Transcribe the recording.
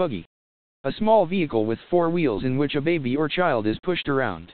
Buggy. A small vehicle with four wheels in which a baby or child is pushed around.